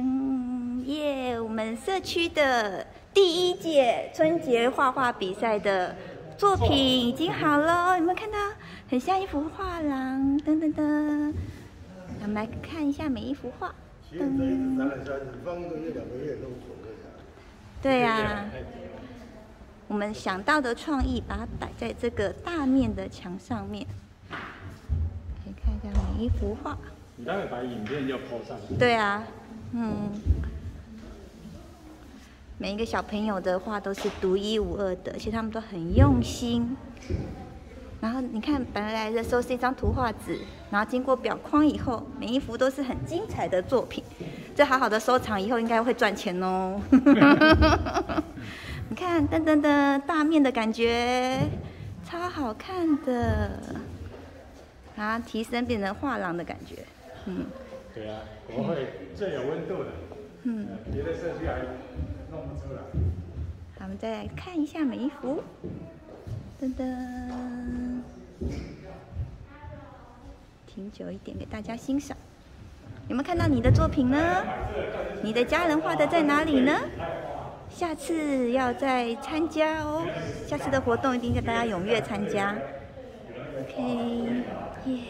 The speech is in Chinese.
噔耶！我们社区的第一届春节画画比赛的作品已经好了，有没有看到？很像一幅画廊。噔噔噔，我们来看一下每一幅画。噔。放一个月、两个月都无所谓对呀。我们想到的创意，把它摆在这个大面的墙上面，可以看一下每一幅画。你待会把影片要抛上去。对啊，嗯，每一个小朋友的画都是独一无二的，而且他们都很用心。然后你看，本来的时候是一张图画纸，然后经过裱框以后，每一幅都是很精彩的作品。这好好的收藏，以后应该会赚钱哦。你看，噔噔噔，大面的感觉，超好看的，啊，提升变成画廊的感觉，嗯。对啊，国会 最有温度的，嗯，别的社区还弄不出来。好，我们再来看一下每一幅，噔噔，停久一点给大家欣赏。有没有看到你的作品呢？你的家人画的在哪里呢？下次要再参加哦，下次的活动一定叫大家踊跃参加。OK，耶。